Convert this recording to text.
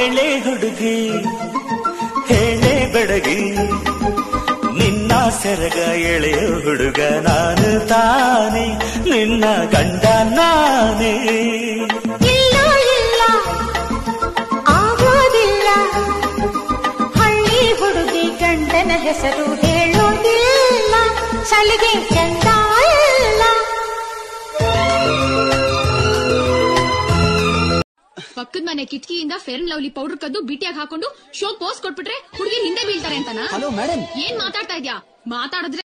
ಹೇಳೆ ಹುಡುಗಿ, ಹೇಳೆ ಬೆಡಗಿ, ನಿನ್ನ ಸೆರಗ ಎಳೆಯ ಹುಡುಗ ನಾನು ತಾನೆ, ನಿನ್ನ ಗಂಡ ನಾನೇ. ಹೆಸರು ಹೇಳೋದಿಲ್ಲ. ಸಲಿಗೆ ಚಂದ ಪಕ್ಕದ ಮನೆ ಕಿಟಕಿಯಿಂದ ಫೇರ್ ಲವ್ಲಿ ಪೌಡರ್ ಕದ್ದು ಬಿಟಿಯಾಗಿ ಹಾಕೊಂಡು ಶೋ ಪೋಸ್ ಕೊಟ್ಬಿಟ್ರೆ ಹುಡುಗಿ ಹಿಂದೆ ಬೀಳ್ತಾರೆ ಅಂತನಾ? ಹಲೋ ಮೇಡಮ್ ಏನ್ ಮಾತಾಡ್ತಾ ಇದ್ಯಾ? ಮಾತಾಡಿದ್ರೆ